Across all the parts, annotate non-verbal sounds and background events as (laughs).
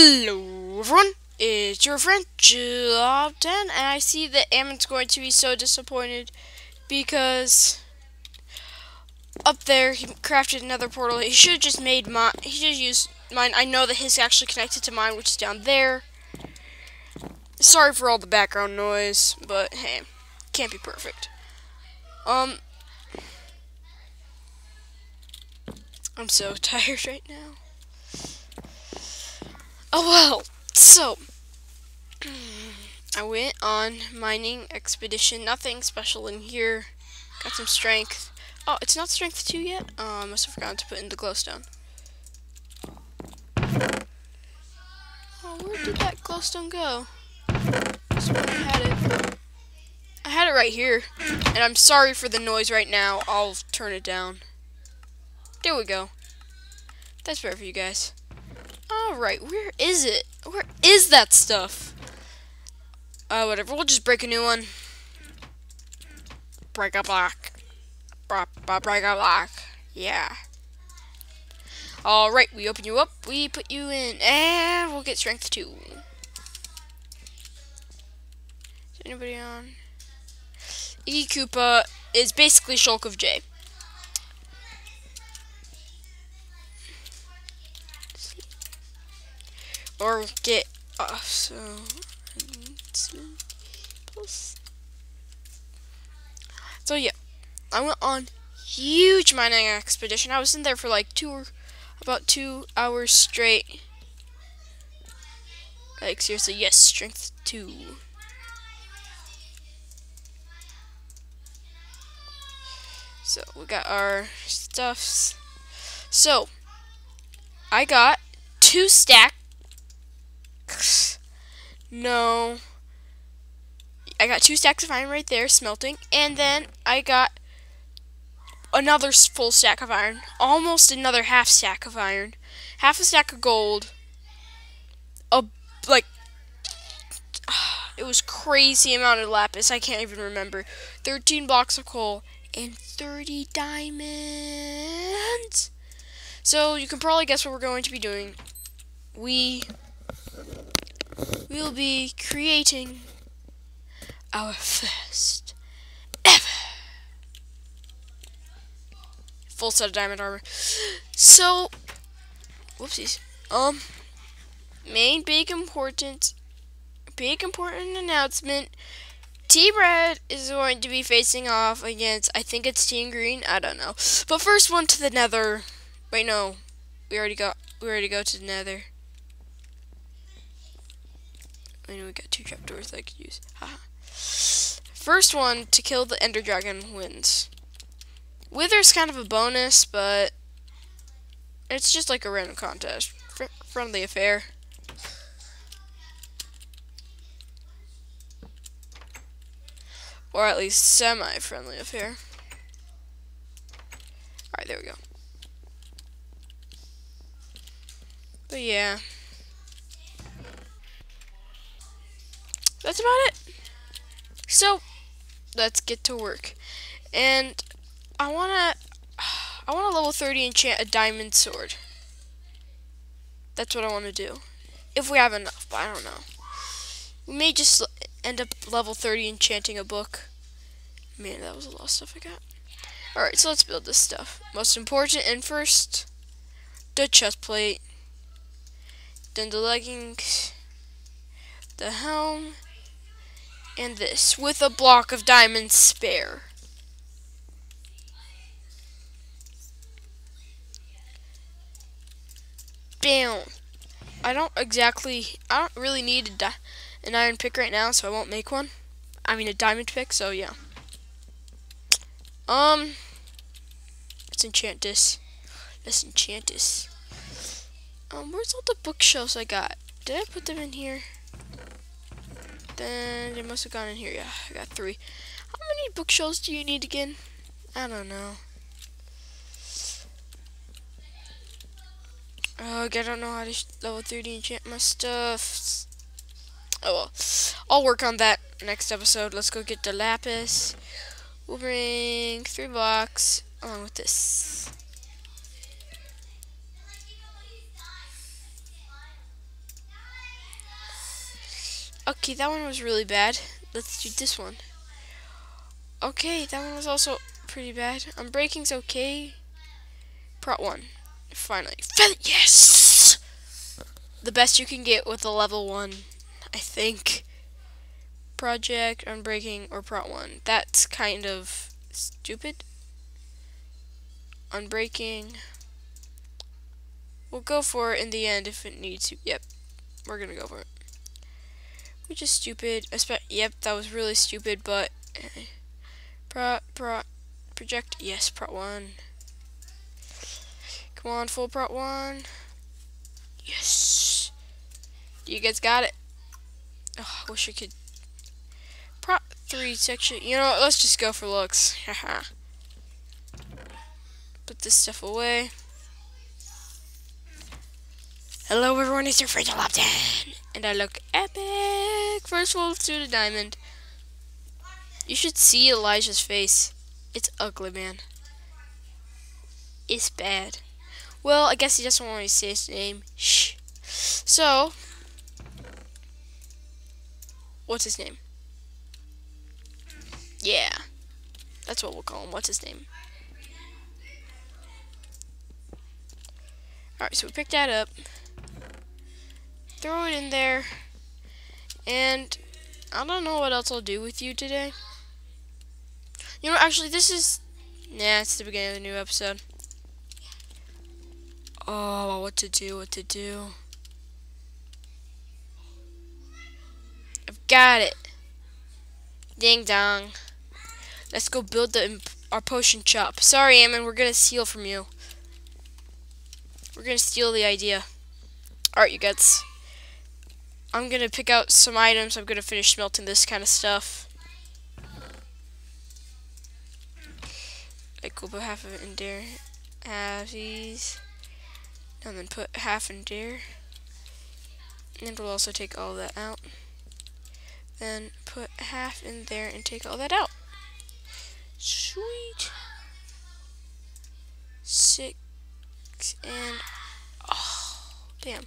Hello everyone, it's your friend Jlob10 and I see that Ammon's going to be so disappointed because up there he crafted another portal. He should have just made mine, he should have used mine. I know that his actually connected to mine which is down there. Sorry for all the background noise, but hey, can't be perfect. Um, I'm so (laughs) tired right now. Oh well, so I went on mining expedition. Nothing special in here. Got some strength. Oh, it's not strength 2 yet? Oh, I must have forgotten to put in the glowstone. Oh, where did that glowstone go? I had it. I had it right here. And I'm sorry for the noise right now. I'll turn it down. There we go. That's better for you guys. Alright, where is it? Where is that stuff? Uh, whatever. We'll just break a new one. Break a block. Break a block. Yeah. Alright, we open you up. We put you in. And we'll get strength 2. Is anybody on? E. Koopa is basically Shulk of J. or get off. So So yeah, I went on huge mining expedition. I was in there for like two or about two hours straight. Like seriously, yes, strength two. So we got our stuffs. So I got two stack no. I got two stacks of iron right there, smelting. And then I got another full stack of iron. Almost another half stack of iron. Half a stack of gold. A, like, (sighs) it was crazy amount of lapis. I can't even remember. 13 blocks of coal and 30 diamonds. So you can probably guess what we're going to be doing. We we'll be creating our first ever full set of diamond armor. So, whoopsies. Um, main big important, big important announcement. Team Red is going to be facing off against, I think it's Team Green. I don't know. But first one to the Nether. Wait, no, we already got, we already go to the Nether. I know we got two trapdoors that I could use. Haha. First one to kill the Ender Dragon wins. Wither's kind of a bonus, but it's just like a random contest. Fr friendly affair. Or at least semi-friendly affair. Alright, there we go. But yeah. That's about it. So, let's get to work. And I wanna, I wanna level 30 enchant a diamond sword. That's what I wanna do. If we have enough, but I don't know. We may just end up level 30 enchanting a book. Man, that was a lot of stuff I got. Alright, so let's build this stuff. Most important and first, the chest plate. Then the leggings, the helm, and this with a block of diamonds spare. Bam. I don't exactly, I don't really need an iron pick right now, so I won't make one. I mean a diamond pick, so yeah. Um, let's enchant this. Let's enchant this. Um, where's all the bookshelves I got? Did I put them in here? Then it must have gone in here. Yeah, I got three. How many bookshelves do you need again? I don't know. Oh, I don't know how to level 30 enchant my stuff. Oh well. I'll work on that next episode. Let's go get the lapis. We'll bring three blocks along with this. Okay, that one was really bad. Let's do this one. Okay, that one was also pretty bad. Um, Unbreaking's okay. Prot 1. Finally. Yes! The best you can get with a level 1, I think. Project, um, Unbreaking, or Prot 1. That's kind of stupid. Unbreaking. We'll go for it in the end if it needs to. Yep, we're gonna go for it. Which is stupid. Yep, that was really stupid, but... Eh. Pro, pro, project, yes, prot 1. Come on, full prot 1. Yes. You guys got it. Oh, I wish I could. Prot 3 section. You know what, let's just go for looks. (laughs) Haha. Put this stuff away. Hello everyone, it's your friend Lopton. And I look epic. First of all, let's the diamond. You should see Elijah's face. It's ugly, man. It's bad. Well, I guess he doesn't want to say his name. Shh. So, what's his name? Yeah. That's what we'll call him. What's his name? Alright, so we picked that up throw it in there. And I don't know what else I'll do with you today. You know, actually, this is... Nah, it's the beginning of the new episode. Oh, what to do, what to do. I've got it. Ding dong. Let's go build the our potion shop. Sorry, Ammon, we're gonna steal from you. We're gonna steal the idea. Alright, you guys. I'm gonna pick out some items. I'm gonna finish smelting this kind of stuff. Like we'll put half of it in there. Have these. And then put half in there. And we'll also take all that out. Then put half in there and take all that out. Sweet. Six and oh damn.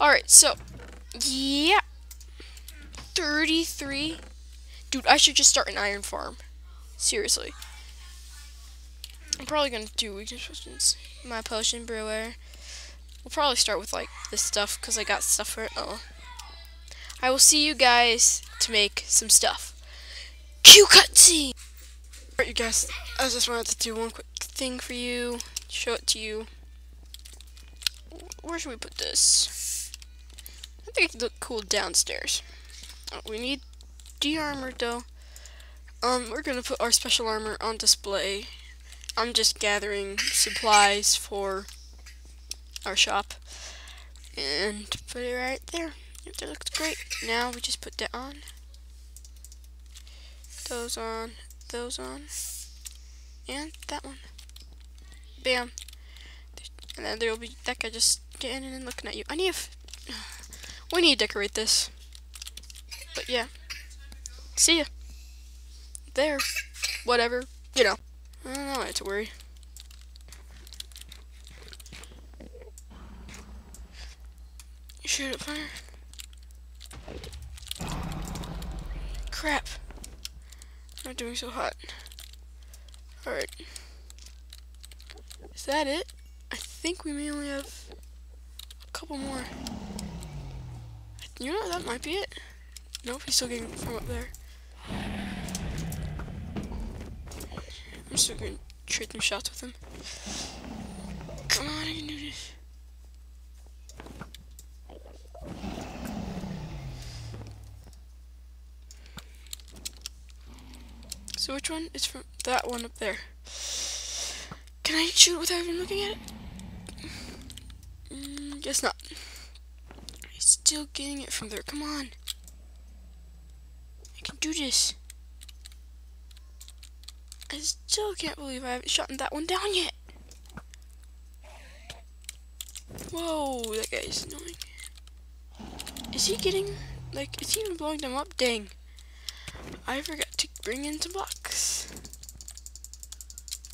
Alright, so yeah. 33. Dude, I should just start an iron farm. Seriously. I'm probably going to do weakness potions. My potion brewer. We'll probably start with, like, this stuff, because I got stuff for it. Oh. I will see you guys to make some stuff. Q cutscene! Alright, you guys. I just wanted to do one quick thing for you. Show it to you. Where should we put this? I think it look cool downstairs. Oh, we need de-armor though. Um, we're gonna put our special armor on display. I'm just gathering supplies for our shop. And put it right there. That looks great. Now we just put that on. Those on. Those on. And that one. Bam. And then there'll be that guy just standing and looking at you. I need a... (sighs) We need to decorate this. But yeah. See ya. There. Whatever. You know. I don't know why to worry. Shoot it fire. Crap. Not doing so hot. Alright. Is that it? I think we may only have a couple more. You know, that might be it. Nope, he's still getting from up there. I'm still gonna trade some shots with him. Come on, I can do this. So which one is from that one up there? Can I shoot without even looking at it? Guess not still getting it from there. Come on. I can do this. I still can't believe I haven't shot that one down yet. Whoa, that guy's annoying. Is he getting, like, is he even blowing them up? Dang. I forgot to bring in some blocks.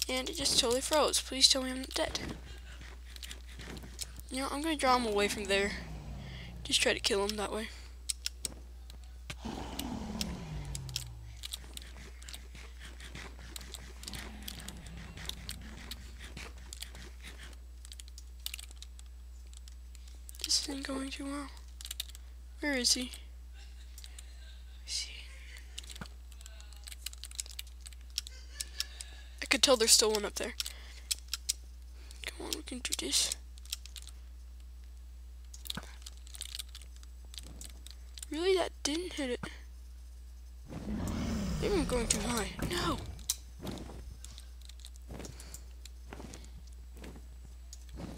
And it just totally froze. Please tell me I'm not dead. You know, I'm gonna draw him away from there. Just try to kill him that way. This isn't going too well. Where is he? I could tell there's still one up there. Come on, we can do this. Really, that didn't hit it. Maybe I'm going too high. No!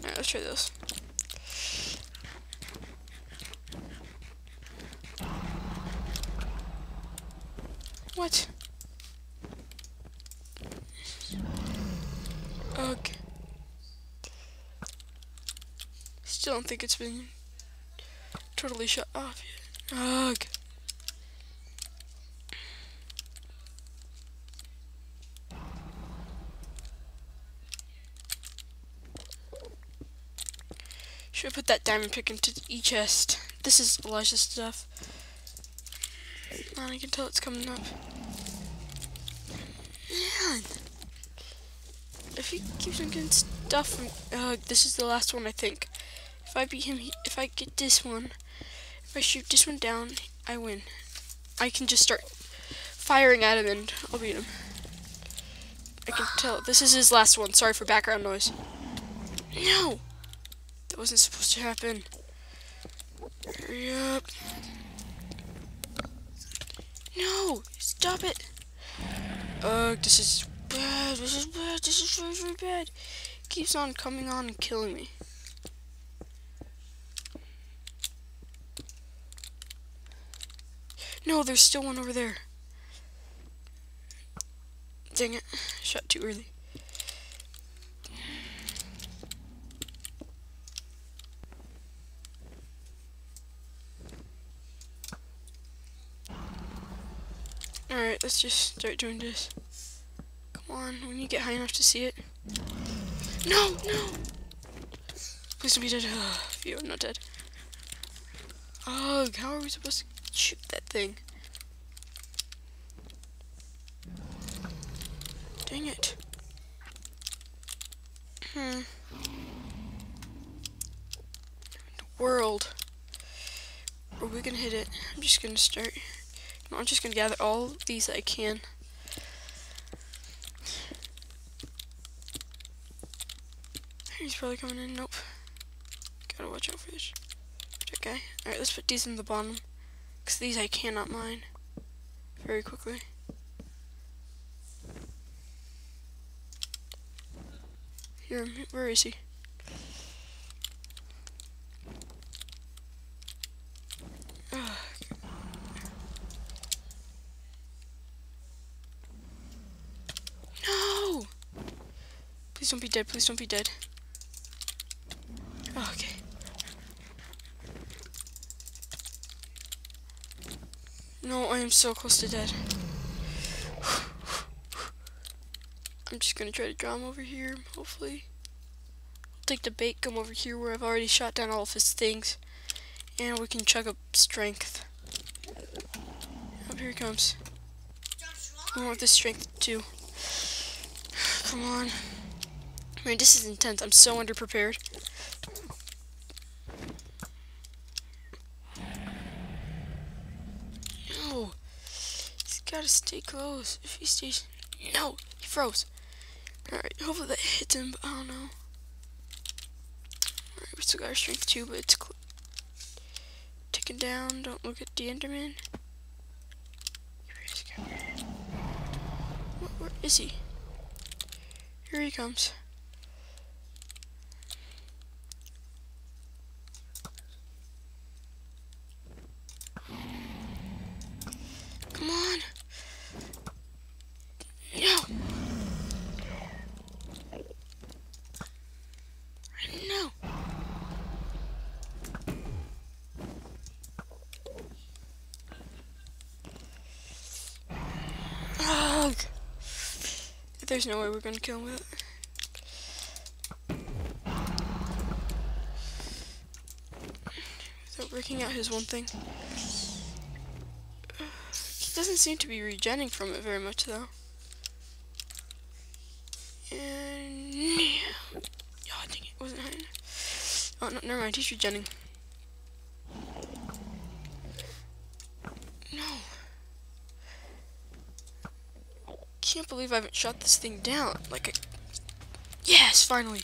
Alright, let's try this. What? Ugh. Still don't think it's been totally shut off yet. Should I put that diamond pick into e chest? This is Elijah's stuff. Man, I can tell it's coming up. Man! If he keeps on getting stuff from... Uh, this is the last one, I think. If I beat him, if I get this one, if I shoot this one down, I win. I can just start firing at him and I'll beat him. I can tell. This is his last one. Sorry for background noise. No! That wasn't supposed to happen. Hurry up. No! Stop it! Ugh, this is bad. This is bad. This is very, very bad. It Keeps on coming on and killing me. No, there's still one over there. Dang it. Shot too early. Alright, let's just start doing this. Come on, when you get high enough to see it. No, no! Please don't be dead. Oh, (sighs) you're not dead. Ugh, how are we supposed to shoot that thing? Dang it. Hmm. The world. Are we gonna hit it? I'm just gonna start. I'm just gonna gather all these I can. He's probably coming in. Nope. Gotta watch out for this. Okay. Alright, let's put these in the bottom. Because these I cannot mine very quickly. Here, where is he? No! Please don't be dead. Please don't be dead. Oh, okay. No, I am so close to dead. I'm just gonna try to draw him over here, hopefully. I'll take the bait, come over here where I've already shot down all of his things. And we can chug up strength. Up here he comes. I want this strength too. (sighs) Come on. Man, this is intense. I'm so underprepared. No. He's gotta stay close. If he stays... No! He froze. Alright, hopefully that hits him, but I don't know. Alright, we still got our strength too, but it's... Ticking down. Don't look at the Enderman. Where is he? Here he comes. There's no way we're gonna kill him with it. Without breaking out his one thing. He doesn't seem to be regenning from it very much though. And oh dang it, wasn't high enough. Oh no, never mind, he's regenning. Can't believe I haven't shot this thing down. Like, I... yes, finally.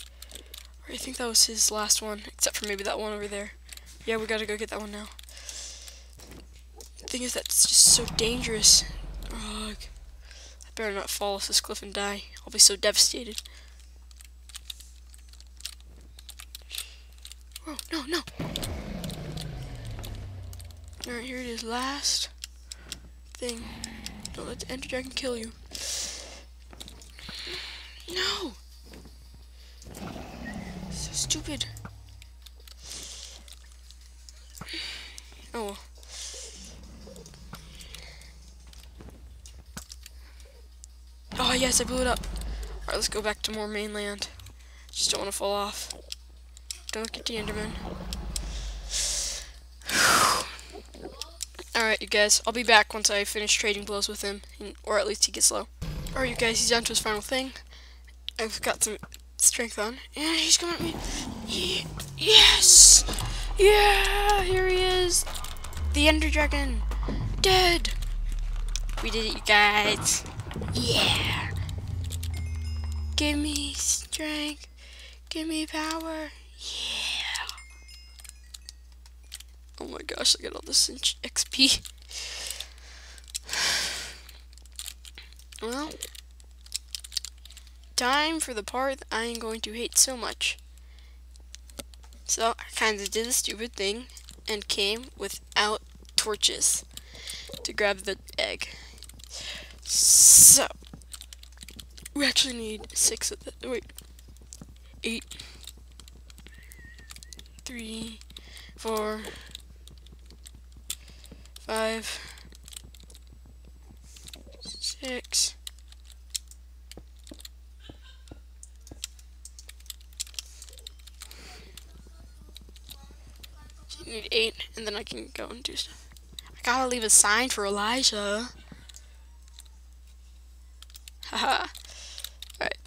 I think that was his last one, except for maybe that one over there. Yeah, we gotta go get that one now. The thing is, that's just so dangerous. Ugh. I better not fall off this cliff and die. I'll be so devastated. Oh, no, no. Alright, here it is. Last thing. Don't let the Ender Dragon kill you. No! So stupid. Oh. Oh yes, I blew it up. Alright, let's go back to more mainland. Just don't want to fall off. Don't get the Enderman. (sighs) Alright, you guys. I'll be back once I finish trading blows with him, or at least he gets low. Alright, you guys. He's down to his final thing. I've got some strength on, and he's coming at me. Yeah. Yes! Yeah! Here he is! The Ender Dragon! Dead! We did it, you guys! Yeah! Give me strength! Give me power! Yeah! Oh my gosh, look at all this XP. (sighs) Well, time for the part I am going to hate so much. So, I kind of did a stupid thing and came without torches to grab the egg. So, we actually need six of the, wait, eight, three, four, five, six, you need eight, and then I can go and do stuff. I gotta leave a sign for Elijah. Haha. Alright.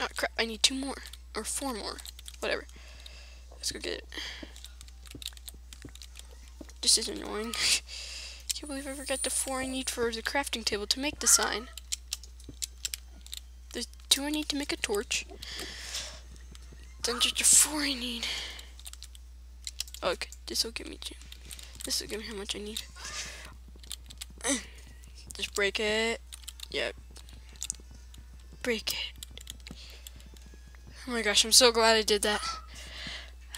Oh crap, I need two more. Or four more. Whatever. Let's go get it. This is annoying. (laughs) Can't believe I forgot the four I need for the crafting table to make the sign. The two I need to make a torch. The four I need. Okay, this will give me two. This will give me how much I need. (clears throat) Just break it. Yep. Break it. Oh my gosh, I'm so glad I did that.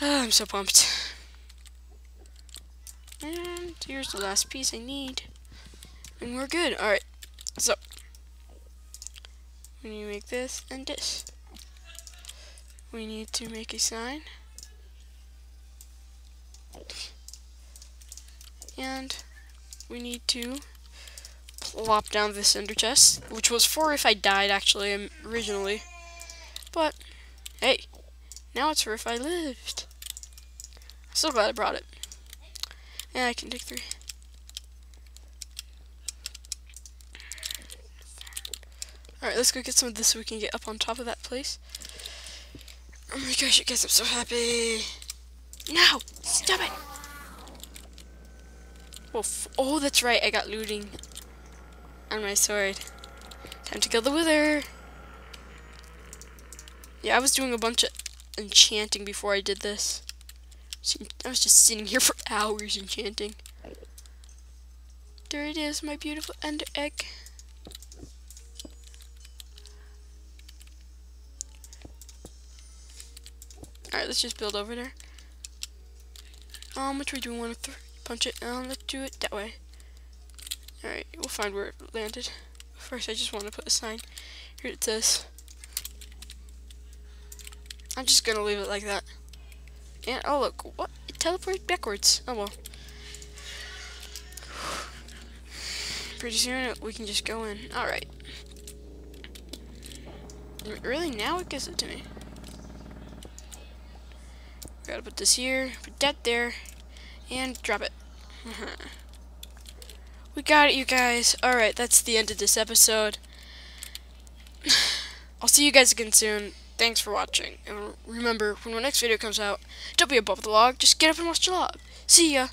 Oh, I'm so pumped. And here's the last piece I need. And we're good. Alright. So, need to make this and this. We need to make a sign. And we need to plop down this ender chest, which was for if I died actually um, originally. But, hey, now it's for if I lived. So glad I brought it. Yeah, I can take three. Alright, let's go get some of this so we can get up on top of that place. Oh my gosh, you guys, I'm so happy. No! Stop it! Well, oh, that's right, I got looting on my sword. Time to kill the wither! Yeah, I was doing a bunch of enchanting before I did this. I was just sitting here for (laughs) hours enchanting. There it is, my beautiful ender egg. Alright, let's just build over there. Um, which way do we want to punch it? Um, let's do it that way. Alright, we'll find where it landed. First, I just want to put a sign. Here it says. I'm just gonna leave it like that. And, oh look, what? It teleported backwards. Oh well. Pretty soon we can just go in. Alright. Really? Now it gives it to me. Gotta put this here, put that there, and drop it. (laughs) we got it, you guys. Alright, that's the end of this episode. (sighs) I'll see you guys again soon. Thanks for watching. And remember, when my next video comes out, don't be above the log, just get up and watch the log. See ya!